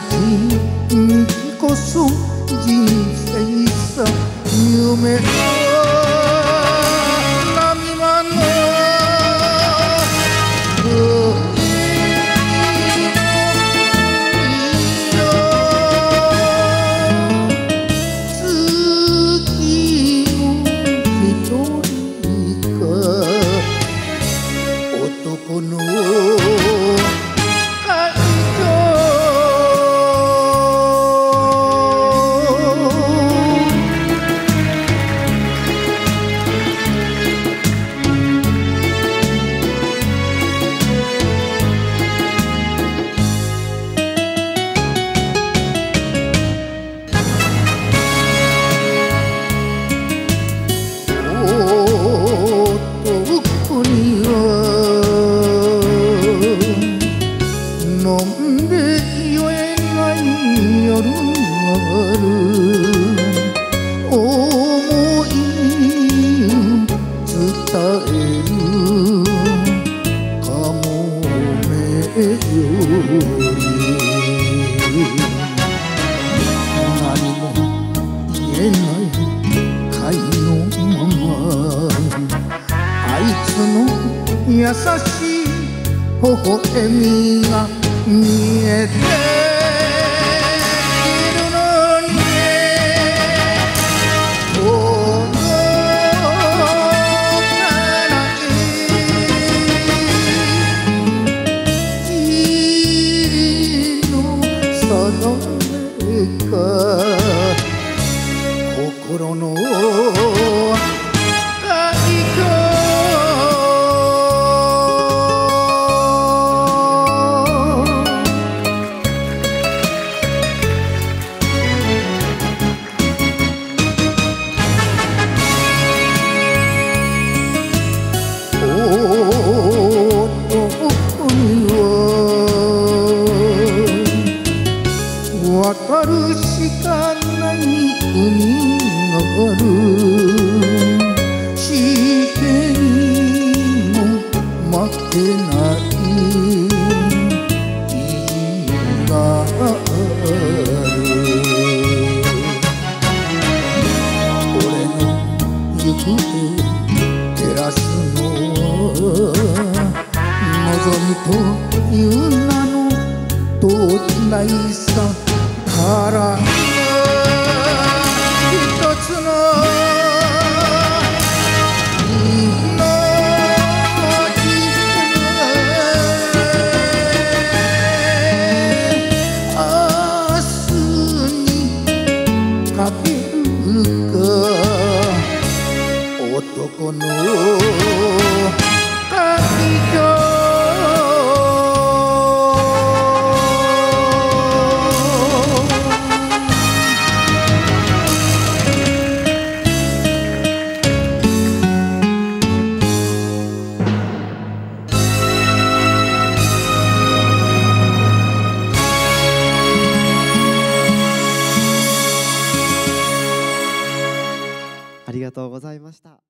君こそ人生さ夢男のより何も言えない貝のまま。あいつの優しい微笑みが見えて。心のがある死にも負けない意地がある俺の行方照らすの望みという名の東大さから kapi luka Otokonu Otokonu ました。